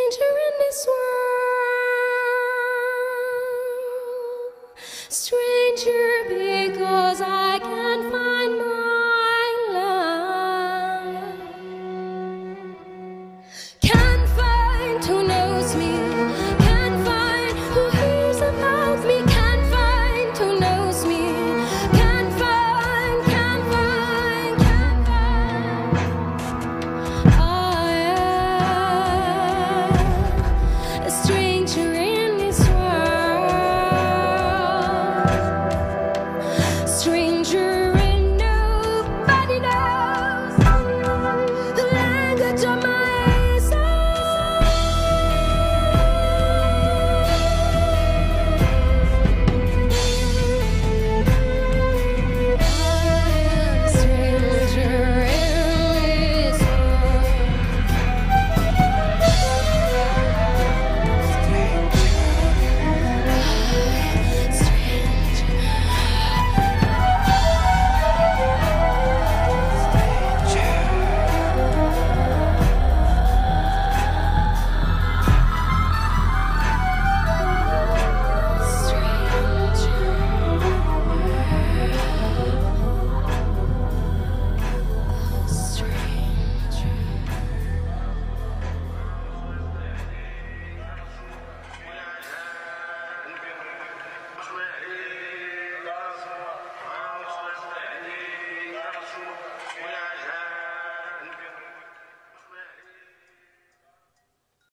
danger in this world. Stranger.